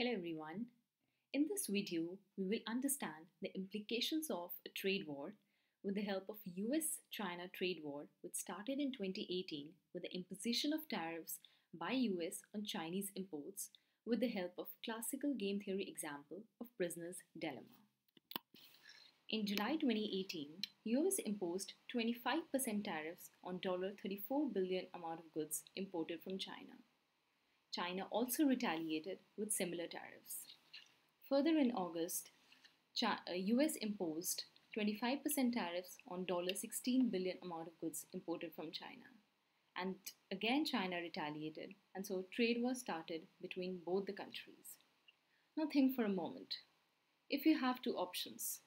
Hello everyone. In this video, we will understand the implications of a trade war with the help of US-China trade war which started in 2018 with the imposition of tariffs by US on Chinese imports with the help of classical game theory example of prisoner's dilemma. In July 2018, US imposed 25% tariffs on $34 billion amount of goods imported from China. China also retaliated with similar tariffs. Further in August, US uh, imposed 25% tariffs on $16 billion amount of goods imported from China. And again, China retaliated, and so trade was started between both the countries. Now, think for a moment. If you have two options,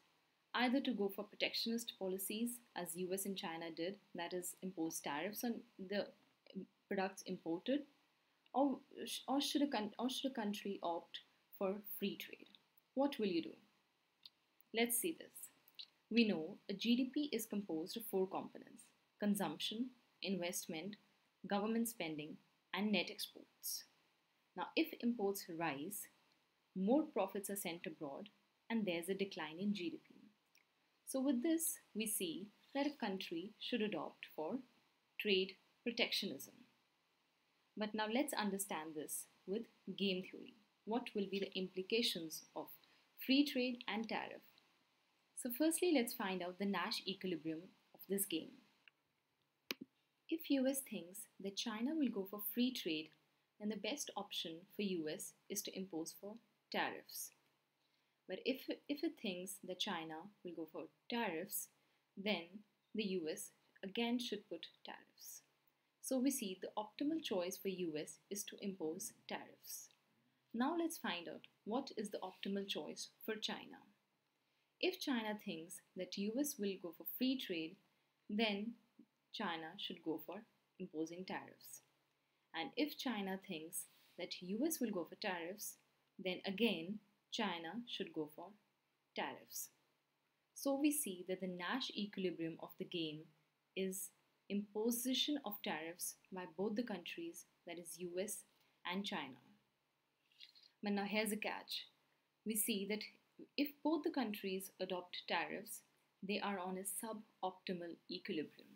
either to go for protectionist policies, as US and China did, that is, impose tariffs on the products imported, or, or, should a, or should a country opt for free trade? What will you do? Let's see this. We know a GDP is composed of four components consumption, investment, government spending, and net exports. Now, if imports rise, more profits are sent abroad, and there's a decline in GDP. So, with this, we see that a country should adopt for trade protectionism. But now let's understand this with game theory. What will be the implications of free trade and tariff? So firstly, let's find out the Nash equilibrium of this game. If US thinks that China will go for free trade, then the best option for US is to impose for tariffs. But if, if it thinks that China will go for tariffs, then the US again should put tariffs. So we see the optimal choice for US is to impose tariffs. Now let's find out what is the optimal choice for China. If China thinks that US will go for free trade, then China should go for imposing tariffs. And if China thinks that US will go for tariffs, then again China should go for tariffs. So we see that the Nash equilibrium of the game is imposition of tariffs by both the countries, that is US and China. But now here's a catch. We see that if both the countries adopt tariffs, they are on a suboptimal equilibrium.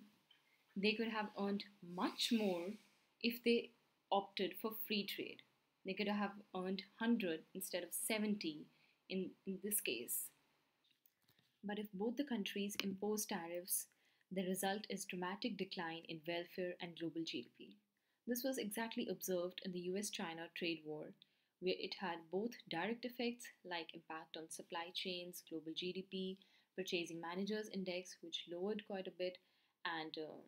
They could have earned much more if they opted for free trade. They could have earned 100 instead of 70 in, in this case. But if both the countries impose tariffs, the result is dramatic decline in welfare and global GDP. This was exactly observed in the US-China trade war, where it had both direct effects like impact on supply chains, global GDP, purchasing managers index which lowered quite a bit and uh,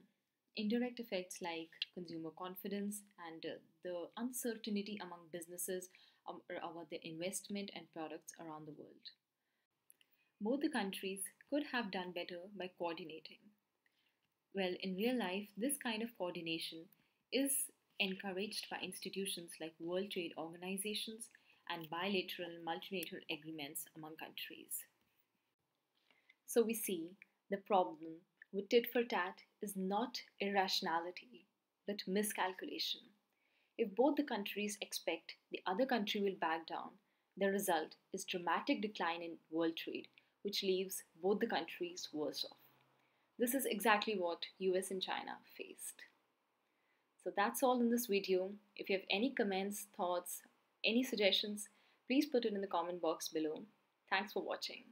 indirect effects like consumer confidence and uh, the uncertainty among businesses um, about their investment and products around the world. Both the countries could have done better by coordinating. Well, in real life, this kind of coordination is encouraged by institutions like World Trade Organizations and bilateral and multilateral agreements among countries. So we see the problem with tit for tat is not irrationality, but miscalculation. If both the countries expect the other country will back down, the result is dramatic decline in world trade, which leaves both the countries worse off. This is exactly what US and China faced. So that's all in this video. If you have any comments, thoughts, any suggestions, please put it in the comment box below. Thanks for watching.